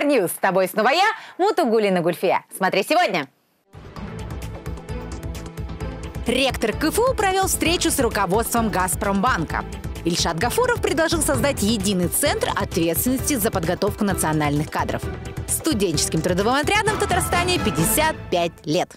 «Univer News». С тобой снова я, Мутугулина Гульфия. Смотри сегодня. Ректор КФУ провел встречу с руководством «Газпромбанка». Ильшат Гафуров предложил создать единый центр ответственности за подготовку национальных кадров. Студенческим трудовым отрядом в Татарстане 55 лет.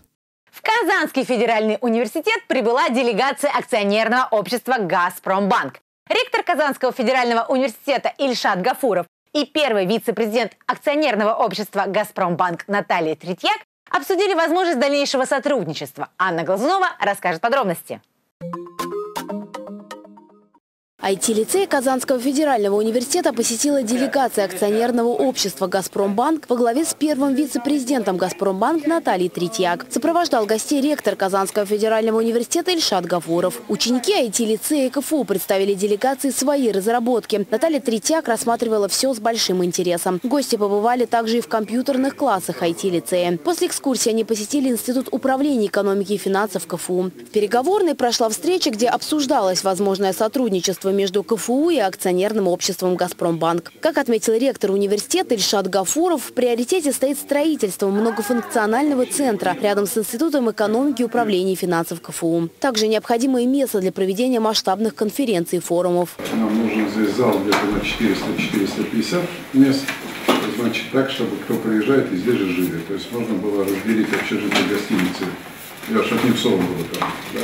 В Казанский федеральный университет прибыла делегация акционерного общества «Газпромбанк». Ректор Казанского федерального университета Ильшат Гафуров и первый вице-президент акционерного общества «Газпромбанк» Наталья Третьяк обсудили возможность дальнейшего сотрудничества. Анна Глазунова расскажет подробности. IT-лицей Казанского федерального университета посетила делегация акционерного общества «Газпромбанк» во главе с первым вице-президентом «Газпромбанк» Натальей Третьяк. Сопровождал гостей ректор Казанского федерального университета Ильшат Гафуров. Ученики IT-лицея КФУ представили делегации свои разработки. Наталья Третьяк рассматривала все с большим интересом. Гости побывали также и в компьютерных классах IT-лицея. После экскурсии они посетили Институт управления экономики и финансов КФУ. В переговорной прошла встреча, где обсуждалось возможное сотрудничество между КФУ и акционерным обществом «Газпромбанк». Как отметил ректор университета Ильшат Гафуров, в приоритете стоит строительство многофункционального центра рядом с Институтом экономики и управления финансов КФУ. Также необходимое место для проведения масштабных конференций и форумов. Нам нужен здесь зал где-то на 400-450 мест значит, так, чтобы кто приезжает и здесь же жили. То есть можно было разделить общежитие гостиницы. Я Шатнецовым было там, да,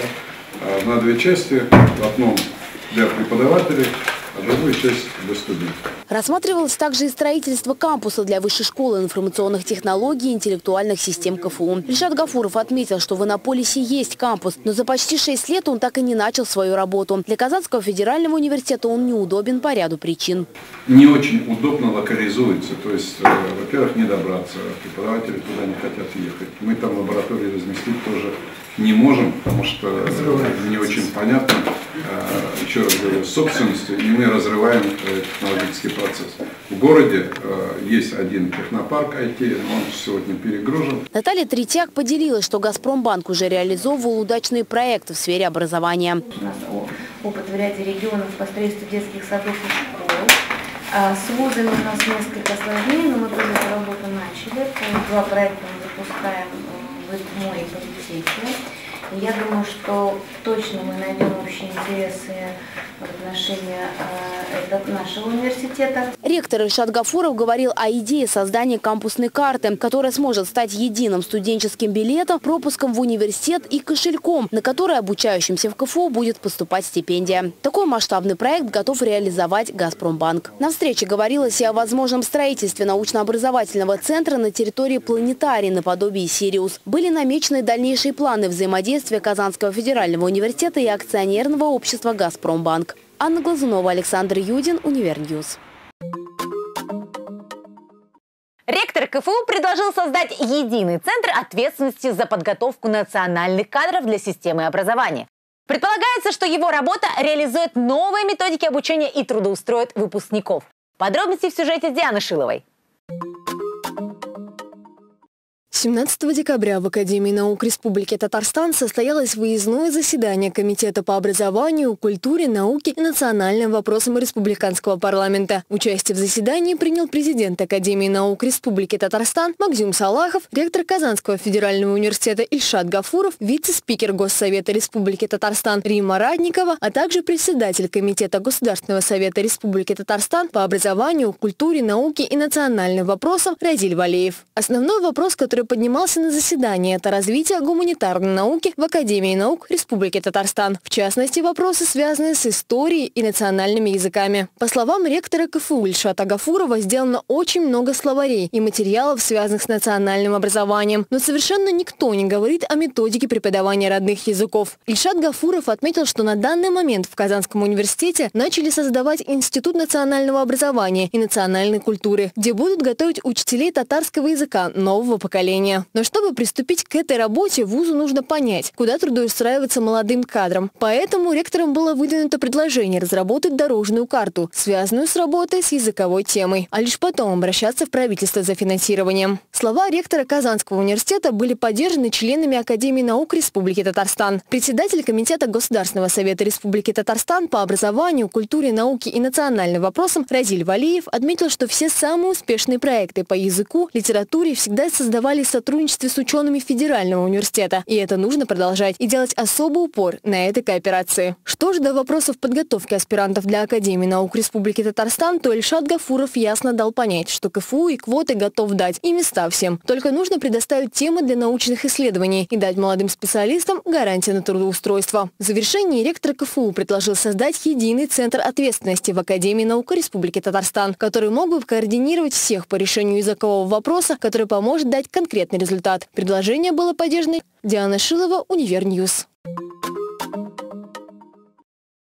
а на две части. В одном для преподавателей, а другую часть для студентов. Рассматривалось также и строительство кампуса для Высшей школы информационных технологий и интеллектуальных систем КФУ. Ильшат Гафуров отметил, что в Иннополисе есть кампус, но за почти шесть лет он так и не начал свою работу. Для Казанского федерального университета он неудобен по ряду причин. Не очень удобно локализуется, то есть, э, во-первых, не добраться, преподаватели туда не хотят ехать. Мы там лаборатории разместить тоже не можем, потому что не очень понятно, э, еще раз говорю, собственностью, и мы разрываем э, технологический процесс. В городе э, есть один технопарк IT, но он сегодня перегружен. Наталья Третьяк поделилась, что «Газпромбанк» уже реализовывал удачные проекты в сфере образования. У нас опыт в ряде регионов по строительству детских садов и школ. А с вузами у нас несколько сложнее, но мы тоже эту работу начали. Два проекта мы запускаем в море политехе. Я думаю, что точно мы найдем общие интересы в отношении э, нашего университета. Ректор Ильшат Гафуров говорил о идее создания кампусной карты, которая сможет стать единым студенческим билетом, пропуском в университет и кошельком, на который обучающимся в КФУ будет поступать стипендия. Такой масштабный проект готов реализовать «Газпромбанк». На встрече говорилось и о возможном строительстве научно-образовательного центра на территории планетарии наподобие «Сириус». Были намечены дальнейшие планы взаимодействия взаимодействия Казанского федерального университета и акционерного общества «Газпромбанк». Анна Глазунова, Александр Юдин, Univer News. Ректор КФУ предложил создать единый центр ответственности за подготовку национальных кадров для системы образования. Предполагается, что его работа реализует новые методики обучения и трудоустроит выпускников. Подробности в сюжете Дианы Шиловой. 17 декабря в Академии наук Республики Татарстан состоялось выездное заседание Комитета по образованию, культуре, науке и национальным вопросам Республиканского парламента. Участие в заседании принял президент Академии наук Республики Татарстан Максим Салахов, ректор Казанского федерального университета Ильшат Гафуров, вице-спикер Госсовета Республики Татарстан Рима Радникова, а также председатель Комитета Государственного совета Республики Татарстан по образованию, культуре, науке и национальным вопросам Радиль Валеев. Основной вопрос, который поднимался на заседании. Это развитие гуманитарной науки в Академии наук Республики Татарстан. В частности, вопросы, связанные с историей и национальными языками. По словам ректора КФУ Ильшата Гафурова, сделано очень много словарей и материалов, связанных с национальным образованием. Но совершенно никто не говорит о методике преподавания родных языков. Ильшат Гафуров отметил, что на данный момент в Казанском университете начали создавать Институт национального образования и национальной культуры, где будут готовить учителей татарского языка нового поколения поколения. Но чтобы приступить к этой работе, вузу нужно понять, куда трудоустраиваться молодым кадрам. Поэтому ректорам было выдвинуто предложение разработать дорожную карту, связанную с работой с языковой темой, а лишь потом обращаться в правительство за финансированием. Слова ректора Казанского университета были поддержаны членами Академии наук Республики Татарстан. Председатель Комитета Государственного совета Республики Татарстан по образованию, культуре, науке и национальным вопросам Разиль Валиев отметил, что все самые успешные проекты по языку, литературе всегда создавались в сотрудничестве с учеными Федерального университета. И это нужно продолжать и делать особый упор на этой кооперации. Что же до вопросов подготовки аспирантов для Академии наук Республики Татарстан, то Ильшат Гафуров ясно дал понять, что КФУ и квоты готов дать, и места всем. Только нужно предоставить темы для научных исследований и дать молодым специалистам гарантии на трудоустройство. В завершении ректор КФУ предложил создать единый центр ответственности в Академии наук Республики Татарстан, который мог бы координировать всех по решению языкового вопроса, который поможет дать конкретный результат. Предложение было поддержано Диана Шилова, Univer News.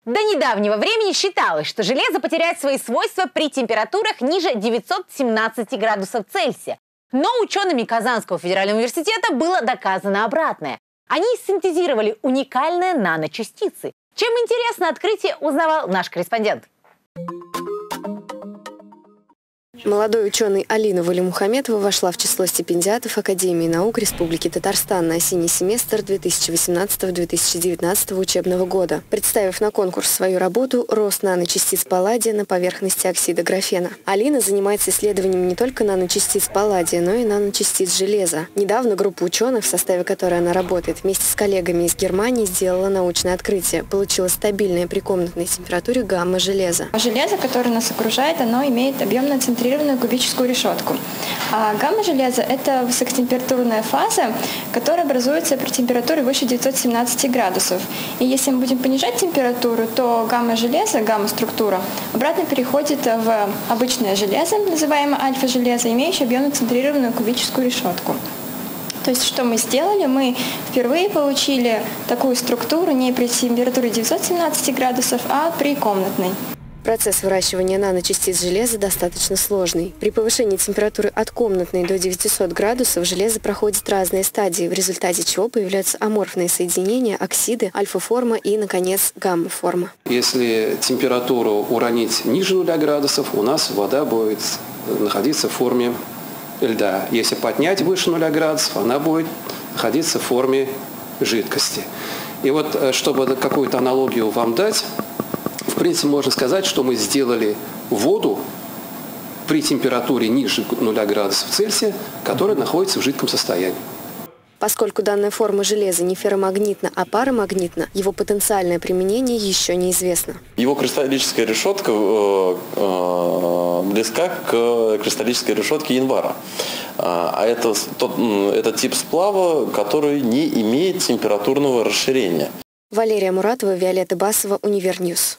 До недавнего времени считалось, что железо потеряет свои свойства при температурах ниже 917 градусов Цельсия. Но учеными Казанского федерального университета было доказано обратное. Они синтезировали уникальные наночастицы. Чем интересно открытие, узнавал наш корреспондент. Молодой ученый Алина Валимухаметова вошла в число стипендиатов Академии наук Республики Татарстан на осенний семестр 2018-2019 учебного года, представив на конкурс свою работу «Рост наночастиц палладия на поверхности оксида графена». Алина занимается исследованием не только наночастиц палладия, но и наночастиц железа. Недавно группа ученых, в составе которой она работает, вместе с коллегами из Германии сделала научное открытие. Получила стабильное при комнатной температуре гамма железа. Железо, которое нас окружает, оно имеет объемно центрированное концентрированную кубическую решетку. А гамма-железо – это высокотемпературная фаза, которая образуется при температуре выше 917 градусов. И если мы будем понижать температуру, то гамма-железо, гамма-структура, обратно переходит в обычное железо, называемое альфа-железо, имеющее объемно-центрированную кубическую решетку. То есть что мы сделали? Мы впервые получили такую структуру не при температуре 917 градусов, а при комнатной. Процесс выращивания наночастиц железа достаточно сложный. При повышении температуры от комнатной до 900 градусов железо проходит разные стадии, в результате чего появляются аморфные соединения, оксиды, альфа-форма и, наконец, гамма-форма. Если температуру уронить ниже 0 градусов, у нас вода будет находиться в форме льда. Если поднять выше 0 градусов, она будет находиться в форме жидкости. И вот, э, чтобы какую-то аналогию вам дать, принципе, можно сказать, что мы сделали воду при температуре ниже 0 градусов Цельсия, которая находится в жидком состоянии. Поскольку данная форма железа не ферромагнитна, а парамагнитна, его потенциальное применение еще неизвестно. Его кристаллическая решетка э, э, близка к кристаллической решетке инвара. А это тот, это тип сплава, который не имеет температурного расширения. Валерия Муратова, Виолетта Басова, Univer News.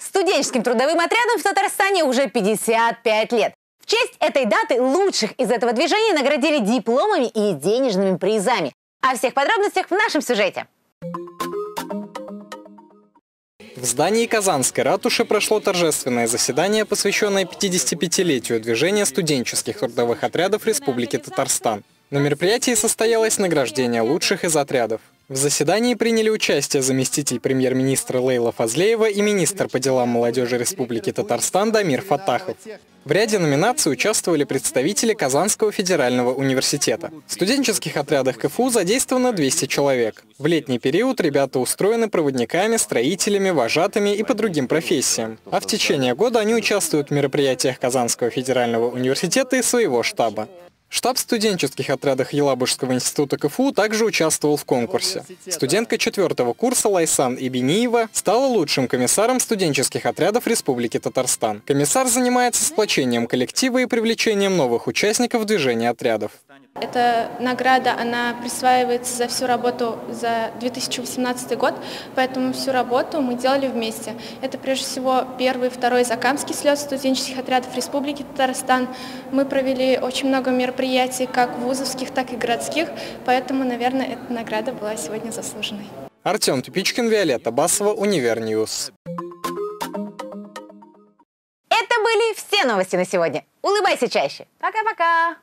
Студенческим трудовым отрядом в Татарстане уже 55 лет. В честь этой даты лучших из этого движения наградили дипломами и денежными призами. О всех подробностях в нашем сюжете. В здании Казанской ратуши прошло торжественное заседание, посвященное 55-летию движения студенческих трудовых отрядов Республики Татарстан. На мероприятии состоялось награждение лучших из отрядов. В заседании приняли участие заместитель премьер-министра Лейла Фазлеева и министр по делам молодежи Республики Татарстан Дамир Фатахов. В ряде номинаций участвовали представители Казанского федерального университета. В студенческих отрядах КФУ задействовано 200 человек. В летний период ребята устроены проводниками, строителями, вожатыми и по другим профессиям. А в течение года они участвуют в мероприятиях Казанского федерального университета и своего штаба. Штаб студенческих отрядов Елабужского института КФУ также участвовал в конкурсе. Студентка четвертого курса Лайсан Ибиниева стала лучшим комиссаром студенческих отрядов Республики Татарстан. Комиссар занимается сплочением коллектива и привлечением новых участников движения отрядов. Эта награда, она присваивается за всю работу за 2018 год, поэтому всю работу мы делали вместе. Это прежде всего первый, второй Закамский слет студенческих отрядов Республики Татарстан. Мы провели очень много мероприятий, как вузовских, так и городских, поэтому, наверное, эта награда была сегодня заслуженной. Артем Тупичкин, Виолетта Басова, Univer News. Это были все новости на сегодня. Улыбайся чаще. Пока-пока.